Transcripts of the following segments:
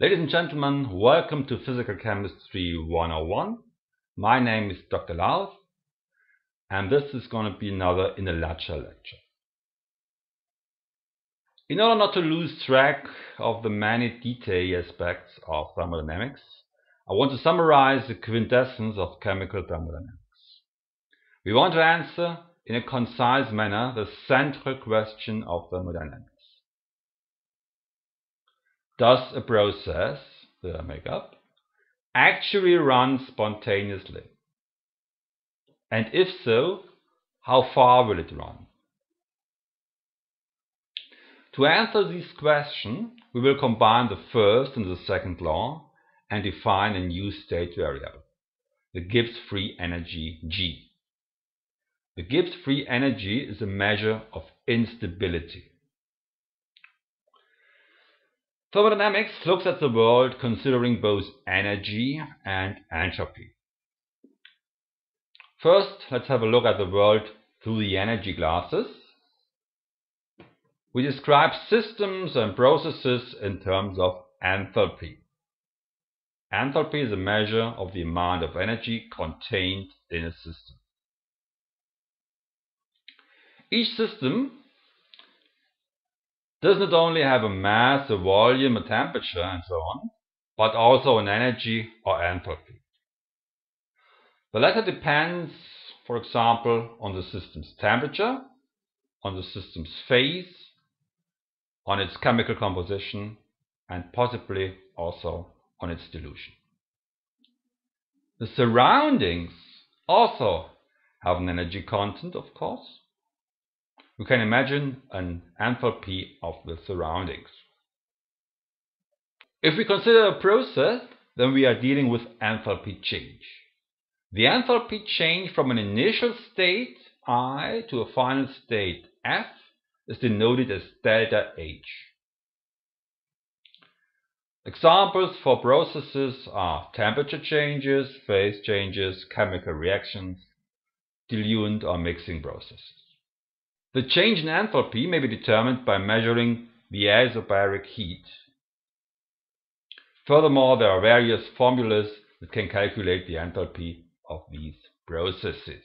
Ladies and gentlemen, welcome to Physical Chemistry 101. My name is Dr. Laus, and this is going to be another in a nutshell lecture. In order not to lose track of the many detailed aspects of thermodynamics, I want to summarize the quintessence of chemical thermodynamics. We want to answer in a concise manner the central question of thermodynamics. Does a process, the makeup, actually run spontaneously? And if so, how far will it run? To answer this question, we will combine the first and the second law and define a new state variable, the Gibbs free energy G. The Gibbs free energy is a measure of instability. Thermodynamics looks at the world considering both energy and entropy. First, let's have a look at the world through the energy glasses. We describe systems and processes in terms of enthalpy. Enthalpy is a measure of the amount of energy contained in a system. Each system does not only have a mass, a volume, a temperature, and so on, but also an energy or enthalpy. The latter depends, for example, on the system's temperature, on the system's phase, on its chemical composition, and possibly also on its dilution. The surroundings also have an energy content, of course, we can imagine an enthalpy of the surroundings. If we consider a process, then we are dealing with enthalpy change. The enthalpy change from an initial state I to a final state F is denoted as delta H. Examples for processes are temperature changes, phase changes, chemical reactions, diluent or mixing processes. The change in enthalpy may be determined by measuring the isobaric heat. Furthermore, there are various formulas that can calculate the enthalpy of these processes.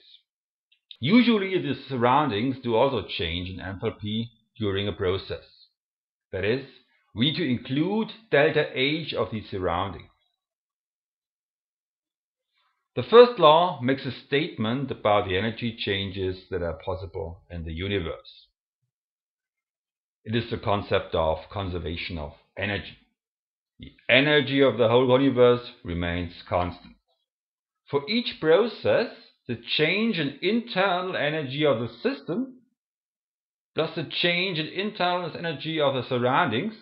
Usually the surroundings do also change in enthalpy during a process. That is, we need to include delta H of the surroundings. The first law makes a statement about the energy changes that are possible in the universe. It is the concept of conservation of energy. The energy of the whole universe remains constant. For each process, the change in internal energy of the system plus the change in internal energy of the surroundings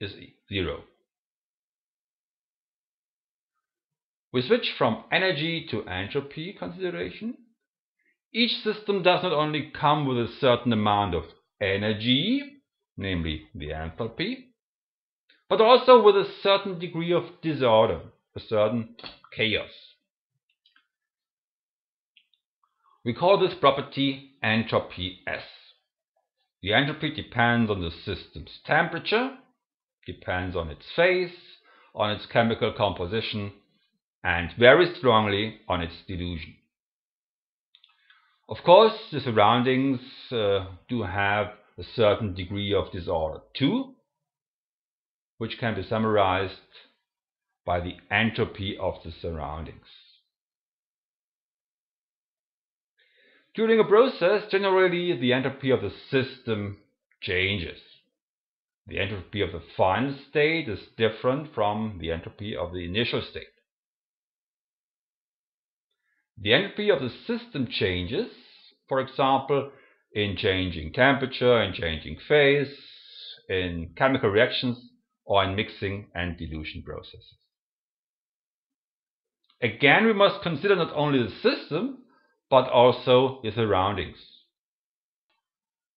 is zero. We switch from energy to entropy consideration. Each system does not only come with a certain amount of energy, namely the enthalpy, but also with a certain degree of disorder, a certain chaos. We call this property entropy S. The entropy depends on the system's temperature, depends on its phase, on its chemical composition, and very strongly on its dilution. Of course, the surroundings uh, do have a certain degree of disorder too, which can be summarized by the entropy of the surroundings. During a process, generally the entropy of the system changes. The entropy of the final state is different from the entropy of the initial state. The entropy of the system changes, for example, in changing temperature, in changing phase, in chemical reactions, or in mixing and dilution processes. Again, we must consider not only the system, but also the surroundings.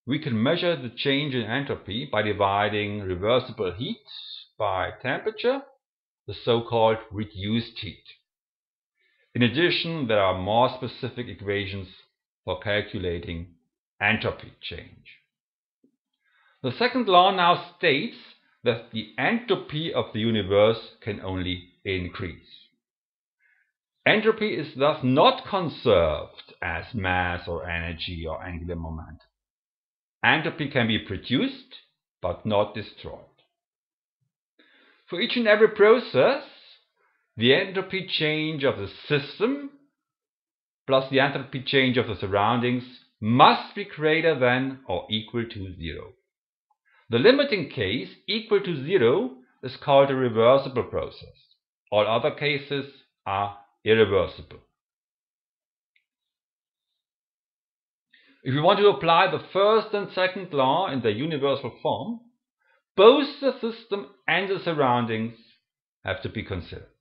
We can measure the change in entropy by dividing reversible heat by temperature, the so-called reduced heat. In addition, there are more specific equations for calculating entropy change. The second law now states that the entropy of the universe can only increase. Entropy is thus not conserved as mass or energy or angular momentum. Entropy can be produced but not destroyed. For each and every process, the entropy change of the system plus the entropy change of the surroundings must be greater than or equal to zero. The limiting case equal to zero is called a reversible process. All other cases are irreversible. If we want to apply the first and second law in their universal form, both the system and the surroundings have to be considered.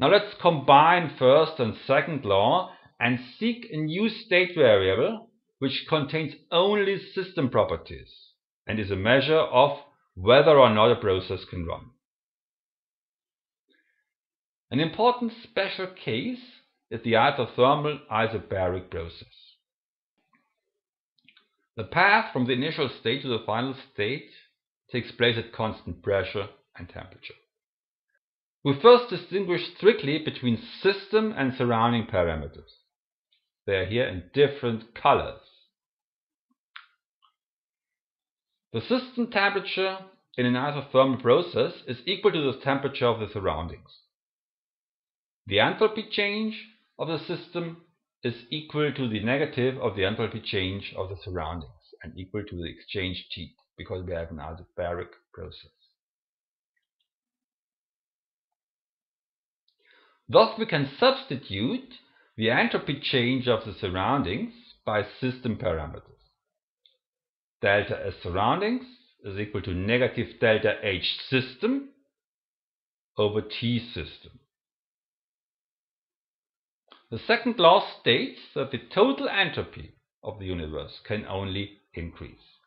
Now let's combine first and second law and seek a new state variable which contains only system properties and is a measure of whether or not a process can run. An important special case is the isothermal isobaric process. The path from the initial state to the final state takes place at constant pressure and temperature. We first distinguish strictly between system and surrounding parameters. They are here in different colors. The system temperature in an isothermal process is equal to the temperature of the surroundings. The enthalpy change of the system is equal to the negative of the enthalpy change of the surroundings and equal to the exchange T because we have an isobaric process. Thus we can substitute the entropy change of the surroundings by system parameters. Delta S surroundings is equal to negative delta H system over T system. The second law states that the total entropy of the universe can only increase.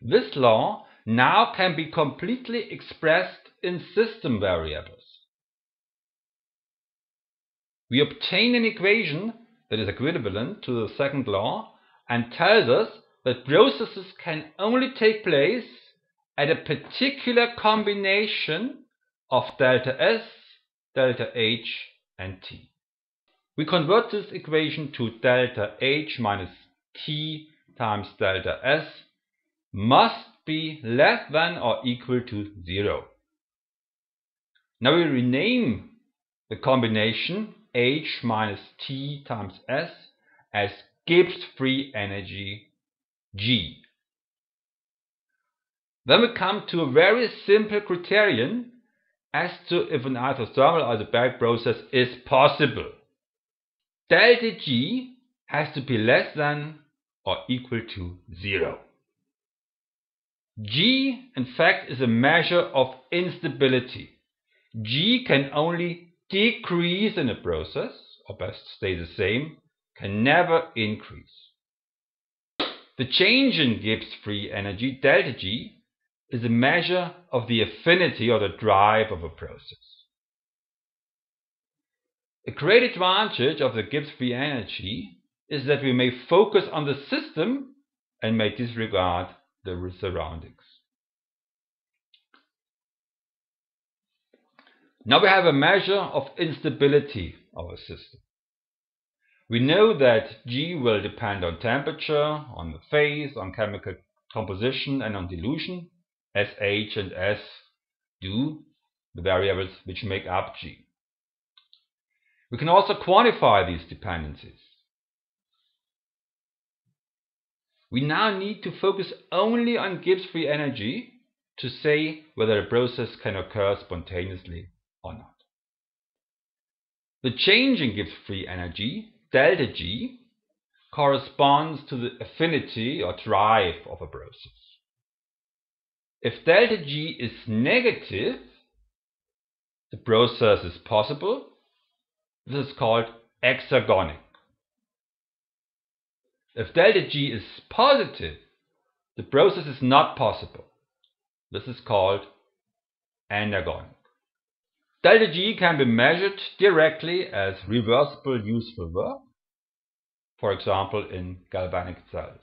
This law now can be completely expressed in system variables we obtain an equation that is equivalent to the second law and tells us that processes can only take place at a particular combination of delta S, delta H and T. We convert this equation to delta H minus T times delta S must be less than or equal to zero. Now we rename the combination H minus T times S as Gibbs free energy G. Then we come to a very simple criterion as to if an isothermal isobaric process is possible. Delta G has to be less than or equal to zero. G, in fact, is a measure of instability. G can only decrease in a process, or best stay the same, can never increase. The change in Gibbs free energy, delta G, is a measure of the affinity or the drive of a process. A great advantage of the Gibbs free energy is that we may focus on the system and may disregard the surroundings. Now we have a measure of instability of a system. We know that G will depend on temperature, on the phase, on chemical composition and on dilution, as H and S do, the variables which make up G. We can also quantify these dependencies. We now need to focus only on Gibbs free energy to say whether a process can occur spontaneously or not. The change in Gibbs free energy, delta G, corresponds to the affinity or drive of a process. If delta G is negative, the process is possible. This is called exergonic. If delta G is positive, the process is not possible. This is called endergonic. Delta G can be measured directly as reversible useful work, for example in galvanic cells.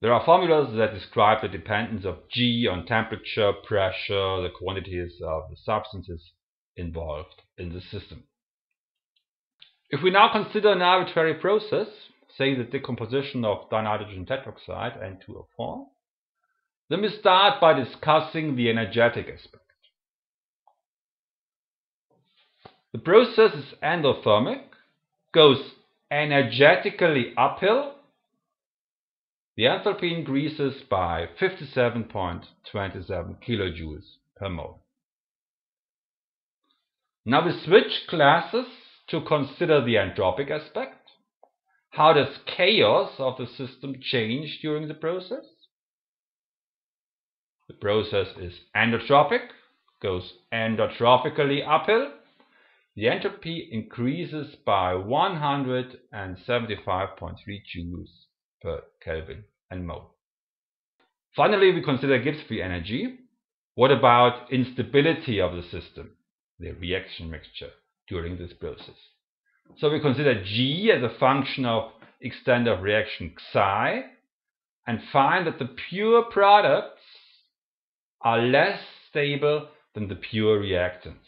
There are formulas that describe the dependence of G on temperature, pressure, the quantities of the substances involved in the system. If we now consider an arbitrary process, say the decomposition of dinitrogen tetroxide N2O4, then we start by discussing the energetic aspect. The process is endothermic, goes energetically uphill. The enthalpy increases by 57.27 kilojoules per mole. Now we switch classes to consider the entropic aspect. How does chaos of the system change during the process? The process is endotropic, goes endotropically uphill. The entropy increases by 175.3 joules per Kelvin and mole. Finally, we consider Gibbs free energy. What about instability of the system, the reaction mixture during this process? So we consider G as a function of extent of reaction psi and find that the pure products are less stable than the pure reactants.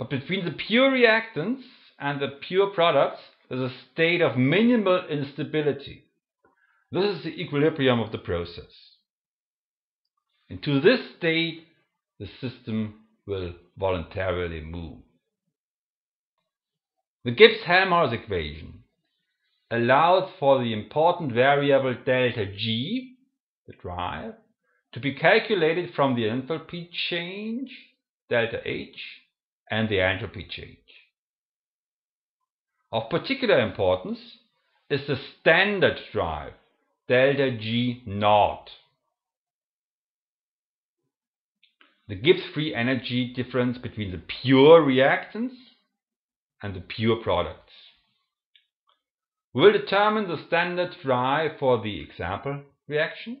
But between the pure reactants and the pure products, there's a state of minimal instability. This is the equilibrium of the process. And to this state, the system will voluntarily move. The Gibbs-Helmholtz equation allows for the important variable delta G, the drive, to be calculated from the enthalpy change, delta H, and the entropy change. Of particular importance is the standard drive, delta G naught. The Gibbs free energy difference between the pure reactants and the pure products. We will determine the standard drive for the example reaction.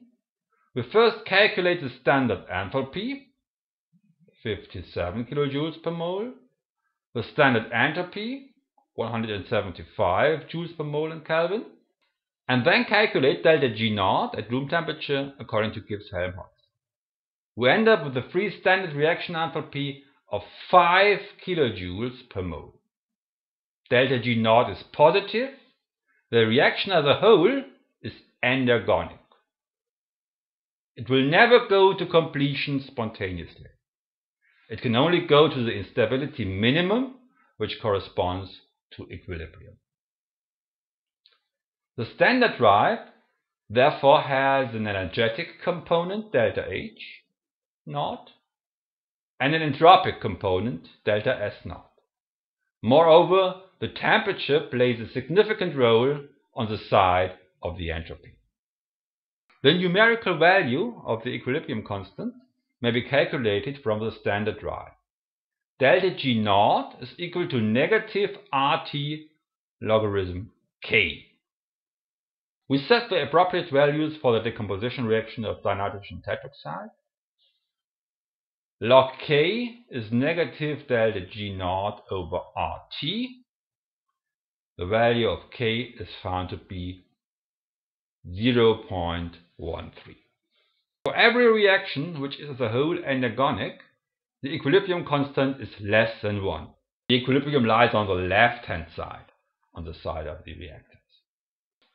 We first calculate the standard enthalpy, 57 kilojoules per mole, the standard entropy, 175 joules per mole in Kelvin, and then calculate delta G naught at room temperature according to Gibbs-Helmholtz. We end up with a free standard reaction enthalpy of 5 kilojoules per mole. Delta G naught is positive. The reaction as a whole is endergonic. It will never go to completion spontaneously. It can only go to the instability minimum, which corresponds to equilibrium. The standard drive therefore has an energetic component, delta H naught, and an entropic component, delta S naught. Moreover, the temperature plays a significant role on the side of the entropy. The numerical value of the equilibrium constant may be calculated from the standard drive. Delta G naught is equal to negative RT logarithm K. We set the appropriate values for the decomposition reaction of dinitrogen tetroxide. Log K is negative delta G naught over RT. The value of K is found to be 0.13. For every reaction which is as a whole endergonic, the equilibrium constant is less than 1. The equilibrium lies on the left-hand side, on the side of the reactants.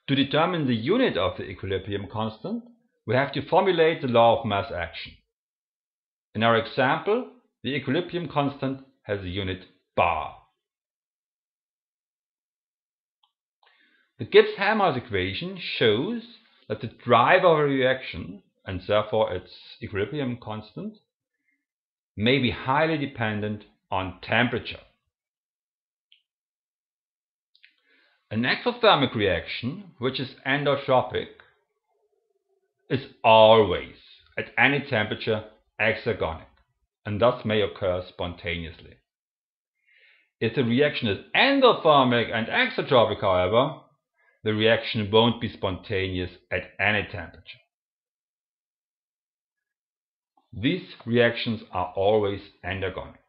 To determine the unit of the equilibrium constant, we have to formulate the law of mass action. In our example, the equilibrium constant has the unit bar. The Gibbs-Helmholtz equation shows that the drive of a reaction and therefore its equilibrium constant, may be highly dependent on temperature. An exothermic reaction, which is endotropic, is always, at any temperature, exergonic, and thus may occur spontaneously. If the reaction is endothermic and exotropic, however, the reaction won't be spontaneous at any temperature. These reactions are always endergonic.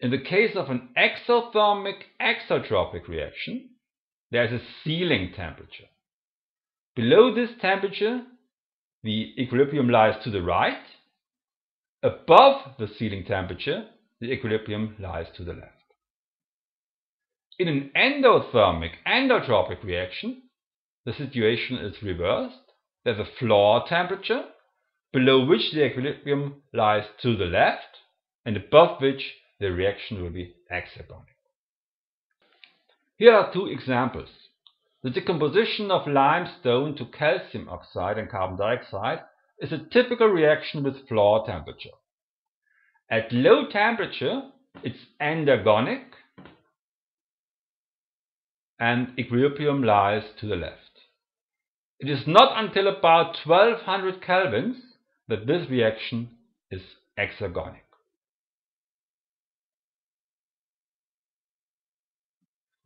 In the case of an exothermic exotropic reaction, there is a ceiling temperature. Below this temperature, the equilibrium lies to the right. Above the ceiling temperature, the equilibrium lies to the left. In an endothermic endotropic reaction, the situation is reversed. There's a floor temperature below which the equilibrium lies to the left and above which the reaction will be exergonic. Here are two examples. The decomposition of limestone to calcium oxide and carbon dioxide is a typical reaction with floor temperature. At low temperature, it's endergonic and equilibrium lies to the left. It is not until about 1200 kelvins that this reaction is exergonic.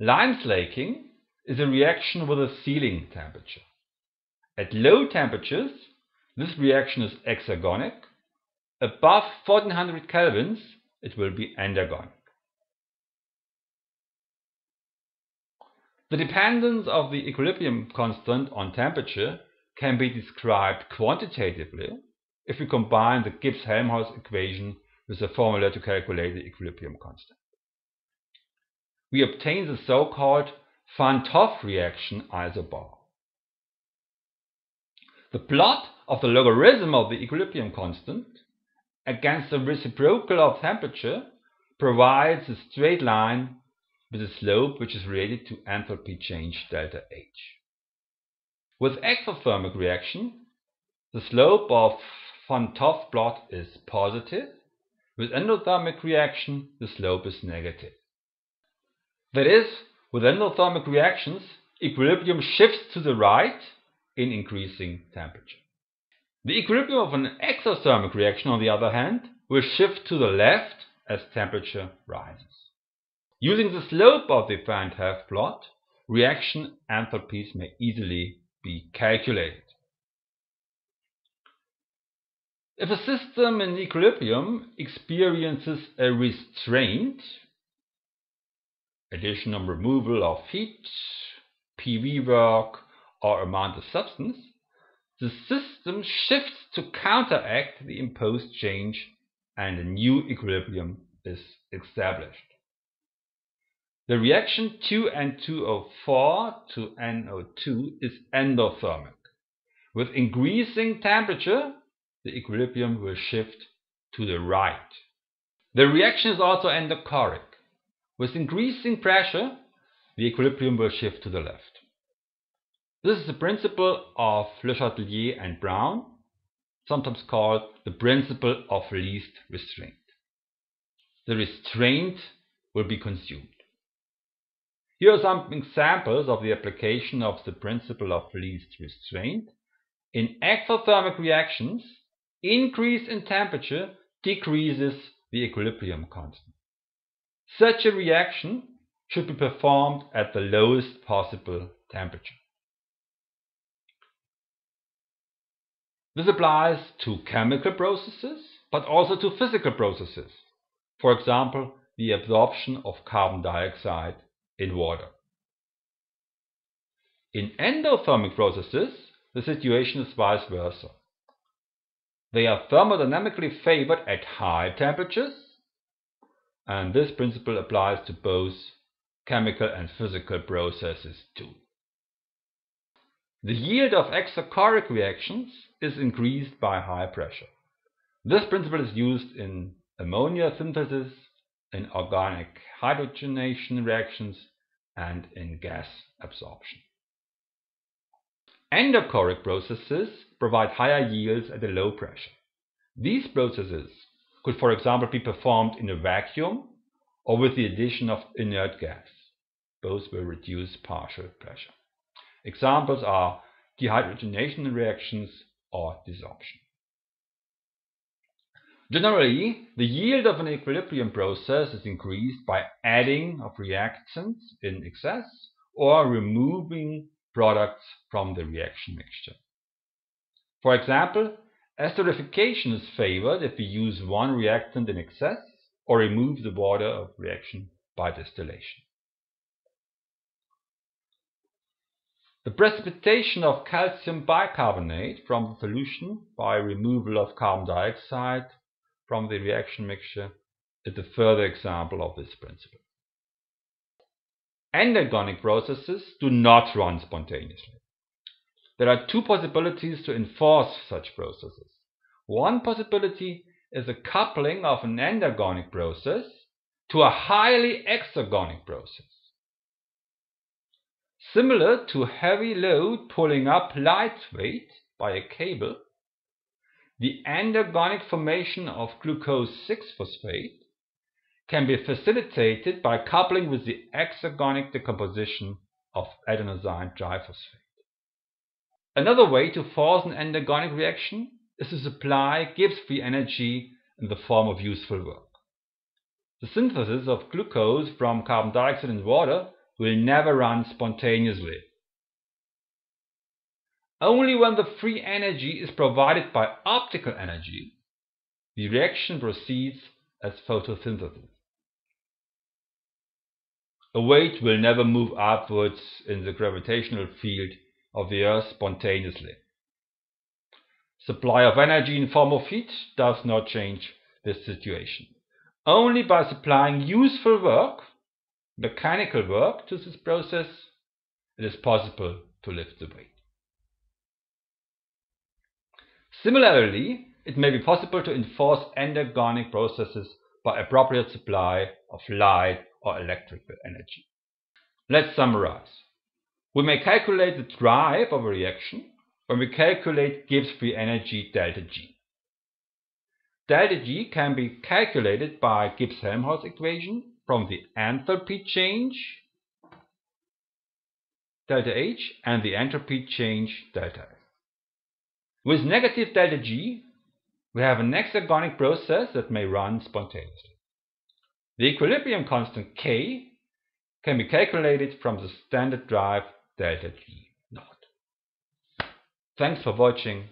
Lime slaking is a reaction with a ceiling temperature. At low temperatures, this reaction is exergonic. Above 1400 kelvins, it will be endergonic. The dependence of the equilibrium constant on temperature can be described quantitatively if we combine the Gibbs-Helmholtz equation with the formula to calculate the equilibrium constant. We obtain the so-called Van 't Hoff reaction isobar. The plot of the logarithm of the equilibrium constant against the reciprocal of temperature provides a straight line with a slope which is related to enthalpy change delta H. With exothermic reaction, the slope of Van 't Hoff plot is positive. With endothermic reaction, the slope is negative. That is, with endothermic reactions, equilibrium shifts to the right in increasing temperature. The equilibrium of an exothermic reaction, on the other hand, will shift to the left as temperature rises. Using the slope of the Van 't Hoff plot, reaction enthalpies may easily be calculated. If a system in equilibrium experiences a restraint, addition or removal of heat, PV work, or amount of substance, the system shifts to counteract the imposed change and a new equilibrium is established. The reaction 2N2O4 to NO2 is endothermic. With increasing temperature, the equilibrium will shift to the right. The reaction is also endochoric. With increasing pressure, the equilibrium will shift to the left. This is the principle of Le Chatelier and Brown, sometimes called the principle of least restraint. The restraint will be consumed. Here are some examples of the application of the principle of least restraint. In exothermic reactions, increase in temperature decreases the equilibrium constant. Such a reaction should be performed at the lowest possible temperature. This applies to chemical processes, but also to physical processes. For example, the absorption of carbon dioxide in water. In endothermic processes, the situation is vice versa. They are thermodynamically favored at high temperatures and this principle applies to both chemical and physical processes too. The yield of exochoric reactions is increased by high pressure. This principle is used in ammonia synthesis, in organic hydrogenation reactions, and in gas absorption. Endochoric processes provide higher yields at a low pressure. These processes could for example be performed in a vacuum or with the addition of inert gas. Both will reduce partial pressure. Examples are dehydrogenation reactions or desorption. Generally, the yield of an equilibrium process is increased by adding of reactants in excess or removing products from the reaction mixture. For example, Esterification is favored if we use one reactant in excess or remove the water of reaction by distillation. The precipitation of calcium bicarbonate from the solution by removal of carbon dioxide from the reaction mixture is a further example of this principle. Endergonic processes do not run spontaneously. There are two possibilities to enforce such processes. One possibility is a coupling of an endergonic process to a highly exergonic process. Similar to heavy load pulling up light weight by a cable, the endergonic formation of glucose 6-phosphate can be facilitated by coupling with the exergonic decomposition of adenosine triphosphate. Another way to force an endergonic reaction is to supply Gibbs free energy in the form of useful work. The synthesis of glucose from carbon dioxide and water will never run spontaneously. Only when the free energy is provided by optical energy, the reaction proceeds as photosynthesis. A weight will never move upwards in the gravitational field of the Earth spontaneously. Supply of energy in form of heat does not change this situation. Only by supplying useful work, mechanical work to this process, it is possible to lift the weight. Similarly, it may be possible to enforce endergonic processes by appropriate supply of light or electrical energy. Let's summarize. We may calculate the drive of a reaction when we calculate Gibbs free energy delta G. Delta G can be calculated by Gibbs-Helmholtz equation from the enthalpy change delta H and the entropy change delta S. With negative delta G, we have an exergonic process that may run spontaneously. The equilibrium constant K can be calculated from the standard drive delta G naught. Thanks for watching.